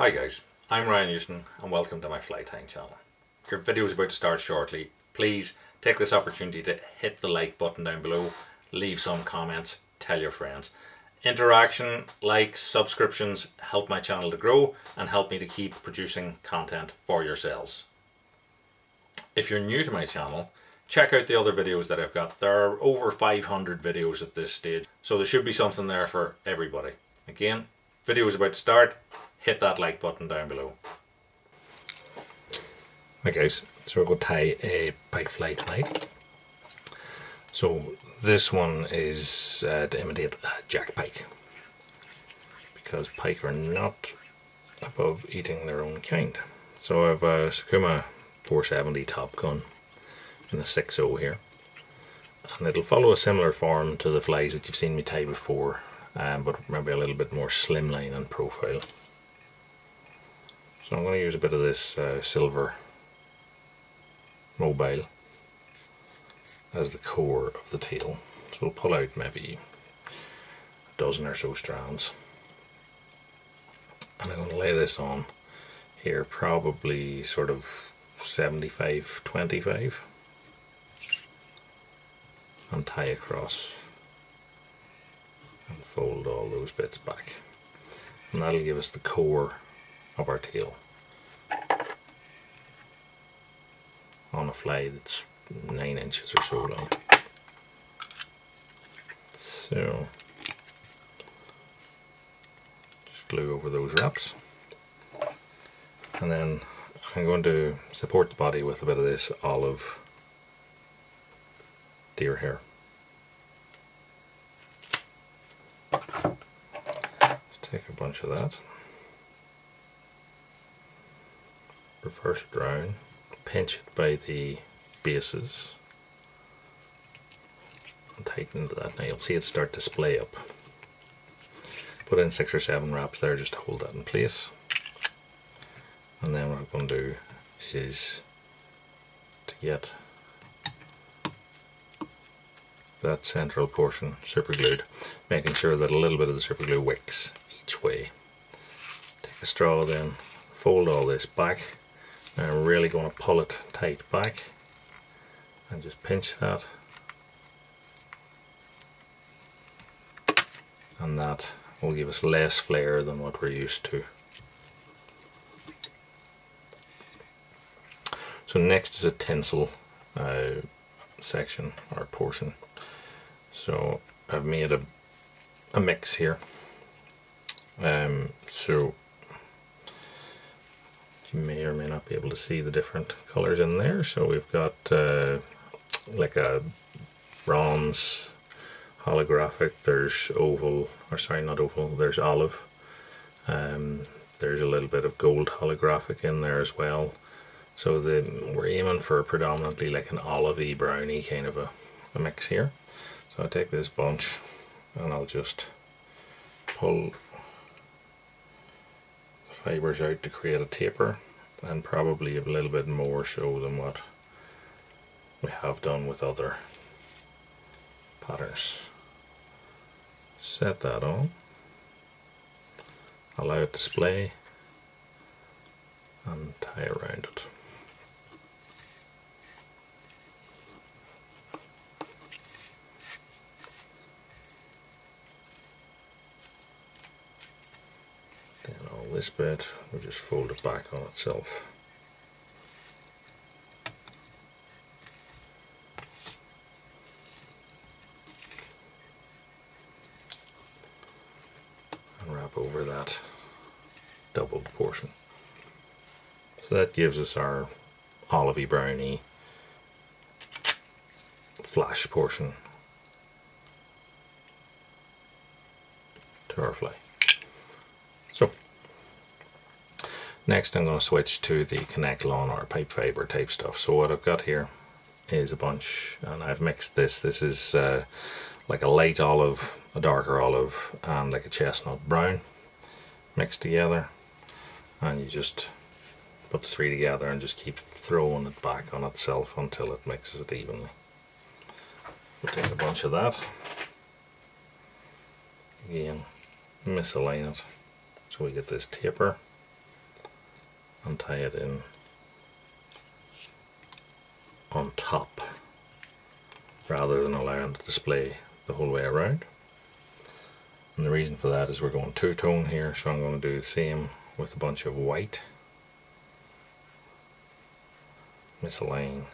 Hi guys, I'm Ryan Houston and welcome to my fly tying channel. Your video is about to start shortly. Please take this opportunity to hit the like button down below, leave some comments, tell your friends. Interaction, likes, subscriptions help my channel to grow and help me to keep producing content for yourselves. If you're new to my channel, check out the other videos that I've got. There are over 500 videos at this stage, so there should be something there for everybody. Again, video is about to start. Hit that like button down below. Hi guys, so we're going to tie a pike fly tonight. So this one is uh, to imitate a jack pike because pike are not above eating their own kind. So I have a Sakuma 470 Top Gun in a 6.0 here and it'll follow a similar form to the flies that you've seen me tie before um, but maybe a little bit more slimline and profile. So I'm going to use a bit of this uh, silver mobile as the core of the tail. So we'll pull out maybe a dozen or so strands. And I'm going to lay this on here probably sort of 75 25 and tie across and fold all those bits back and that'll give us the core of our tail on a fly that's 9 inches or so long. So just glue over those wraps and then I'm going to support the body with a bit of this olive deer hair. Let's take a bunch of that, reverse round, pinch it by the bases and tighten that. Now you'll see it start to splay up. Put in six or seven wraps there just to hold that in place. And then what I'm going to do is to get that central portion super glued, making sure that a little bit of the super glue wicks each way. Take a straw then, fold all this back, I'm really going to pull it tight back and just pinch that and that will give us less flare than what we're used to. So next is a tinsel uh, section or portion. So I've made a, a mix here. Um, so you may or may not be able to see the different colors in there. So we've got uh, like a bronze holographic, there's oval, or sorry, not oval, there's olive. Um, there's a little bit of gold holographic in there as well. So the, we're aiming for predominantly like an olivey browny kind of a, a mix here. So I take this bunch and I'll just pull fibres out to create a taper and probably a little bit more so than what we have done with other patterns. Set that on, allow it to splay and tie around it. Then all this bit, we'll just fold it back on itself. And wrap over that doubled portion. So that gives us our olivey browny flash portion to our fly. So next I'm going to switch to the Kanekalon or pipe fiber type stuff. So what I've got here is a bunch and I've mixed this. This is uh, like a light olive, a darker olive and like a chestnut brown mixed together and you just put the three together and just keep throwing it back on itself until it mixes it evenly. We'll take a bunch of that again misalign it so we get this taper and tie it in. On top. Rather than allowing to display the whole way around. And the reason for that is we're going two-tone here, so I'm going to do the same with a bunch of white. Misalign,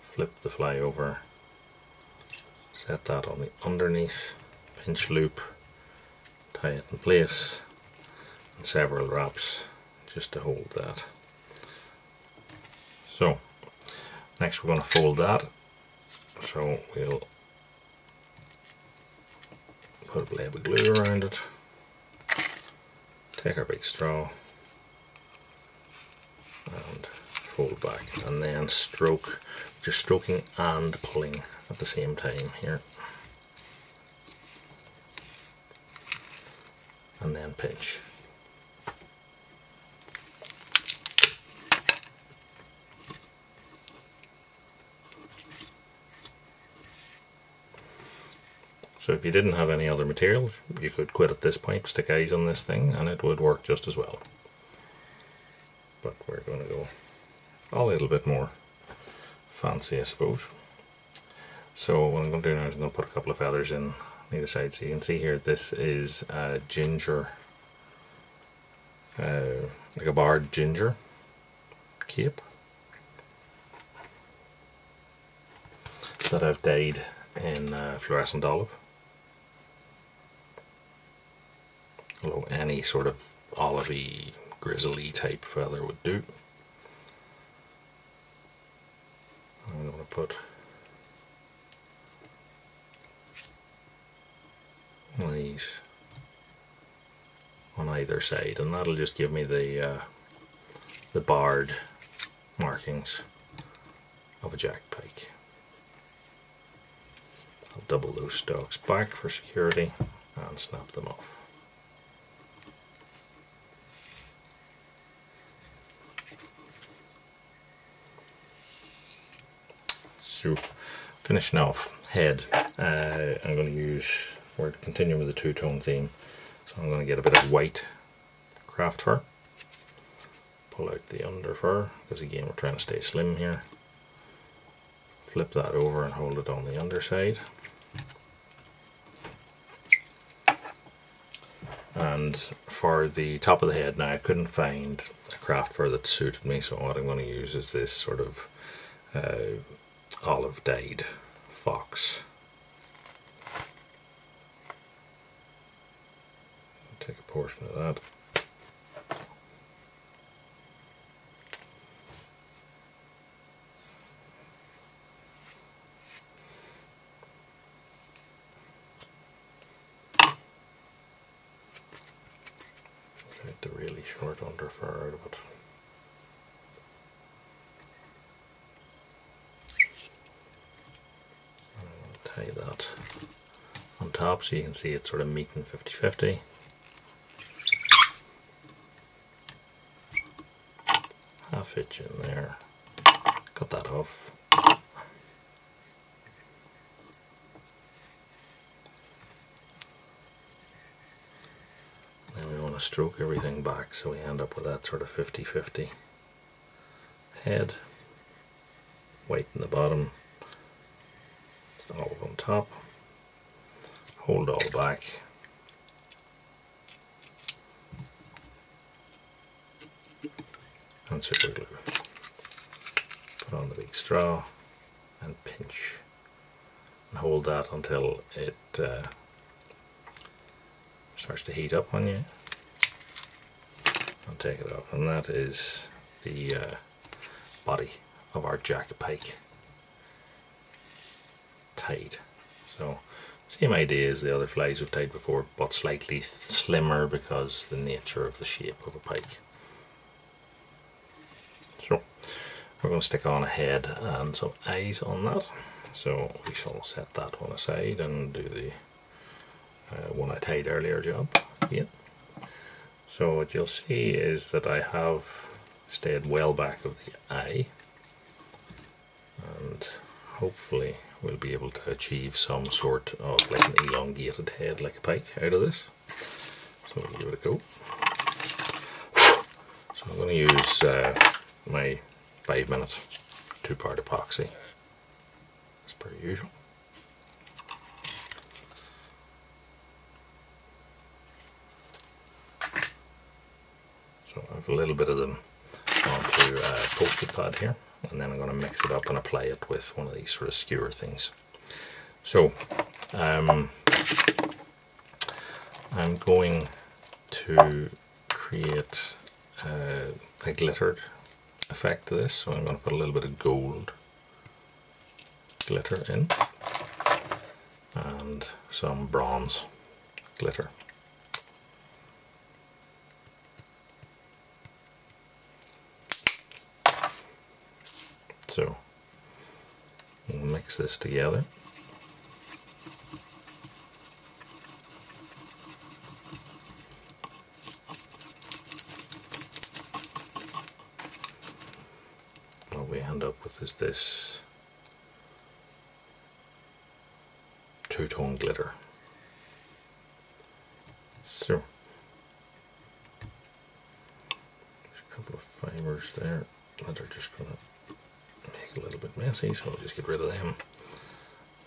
flip the fly over, set that on the underneath, pinch loop, tie it in place, several wraps just to hold that. So, next we're going to fold that, so we'll put a blade of glue around it, take our big straw and fold back and then stroke, just stroking and pulling at the same time here. And then pinch. So if you didn't have any other materials, you could quit at this point, stick eyes on this thing, and it would work just as well. But we're going to go a little bit more fancy, I suppose. So what I'm going to do now is I'm going to put a couple of feathers in either side. So you can see here, this is a ginger, uh, like a barred ginger cape that I've dyed in uh, fluorescent olive. Any sort of olivey, grizzly type feather would do. I'm going to put these on either side and that'll just give me the uh, the barred markings of a jack pike. I'll double those stalks back for security and snap them off. So finishing off head, uh, I'm going to use, we're continuing with the two-tone theme, so I'm going to get a bit of white craft fur, pull out the under fur, because again we're trying to stay slim here, flip that over and hold it on the underside. And for the top of the head now I couldn't find a craft fur that suited me so what I'm going to use is this sort of uh, olive dyed fox. Take a portion of that. The really short under fur out of it. tie that on top so you can see it's sort of meeting 50-50. Half inch in there, cut that off. Then we want to stroke everything back so we end up with that sort of 50-50 head, white in the bottom, olive on top, hold all back, and super glue. Put on the big straw and pinch. And hold that until it uh, starts to heat up on you. And take it off. And that is the uh, body of our jack pike. Tied. So same idea as the other flies we've tied before, but slightly slimmer because the nature of the shape of a pike. So we're going to stick on a head and some eyes on that. So we shall set that one aside and do the uh, one I tied earlier job again. So what you'll see is that I have stayed well back of the eye and hopefully we'll be able to achieve some sort of like an elongated head like a pike out of this. So we'll give it a go. So I'm going to use uh, my 5 minute two part epoxy as per usual. So I have a little bit of them onto a post-it pad here and then I'm going to mix it up and apply it with one of these sort of skewer things. So um, I'm going to create uh, a glittered effect to this so I'm going to put a little bit of gold glitter in and some bronze glitter. So we'll mix this together. What we end up with is this two-tone glitter. So there's a couple of fibers there that are just going to make a little bit messy, so I'll just get rid of them.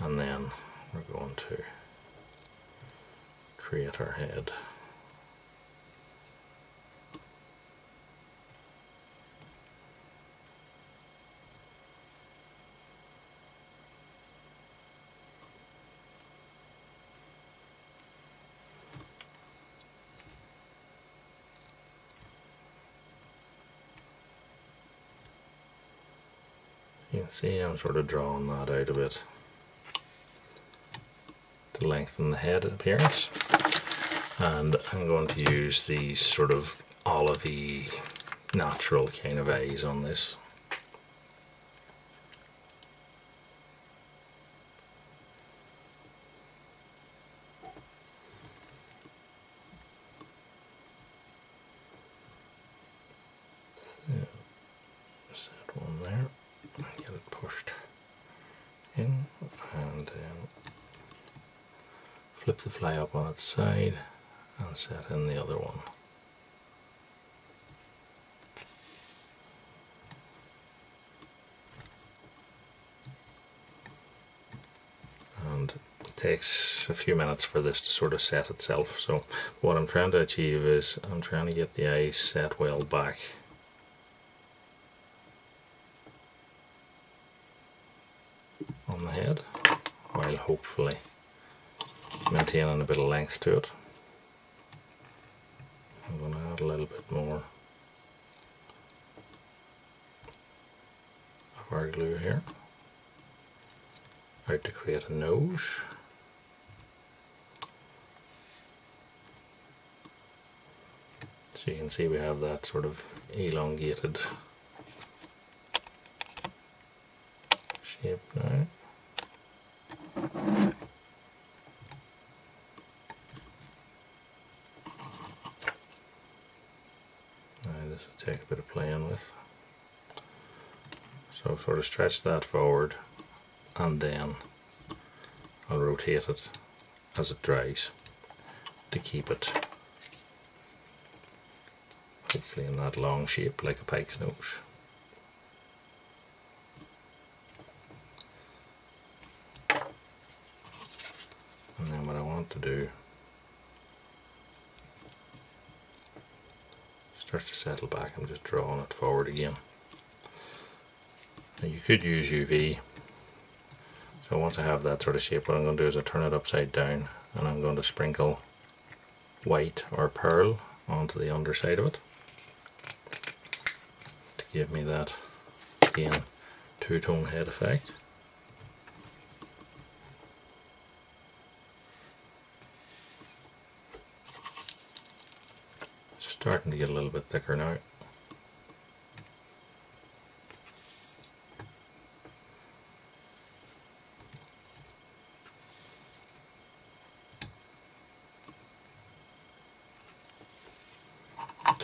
And then we're going to create our head. See I'm sort of drawing that out a bit. To lengthen the head appearance. And I'm going to use these sort of olivey natural kind of eyes on this flip the fly up on its side and set in the other one. And it takes a few minutes for this to sort of set itself. So what I'm trying to achieve is I'm trying to get the eyes set well back on the head while hopefully maintaining a bit of length to it. I'm going to add a little bit more of our glue here out to create a nose. So you can see we have that sort of elongated shape now. take a bit of playing with. So sort of stretch that forward and then I'll rotate it as it dries to keep it hopefully in that long shape like a pike's nose. And then what I want to do starts to settle back. I'm just drawing it forward again. You could use UV. So once I have that sort of shape, what I'm going to do is I turn it upside down and I'm going to sprinkle white or pearl onto the underside of it to give me that again two-tone head effect. starting to get a little bit thicker now.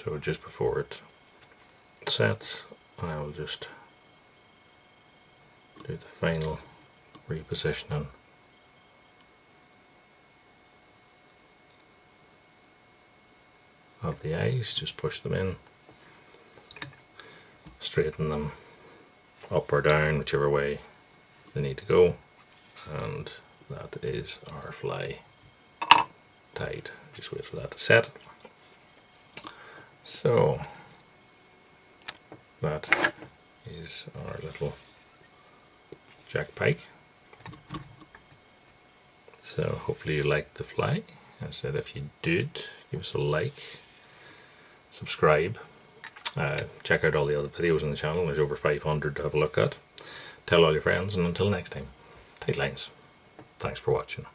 So just before it sets, I will just do the final repositioning of the eyes, just push them in straighten them up or down, whichever way they need to go. And that is our fly tied. Just wait for that to set. So that is our little jack pike. So hopefully you liked the fly. I said if you did, give us a like, subscribe, uh, check out all the other videos on the channel. There's over 500 to have a look at. Tell all your friends and until next time, tight lines. Thanks for watching.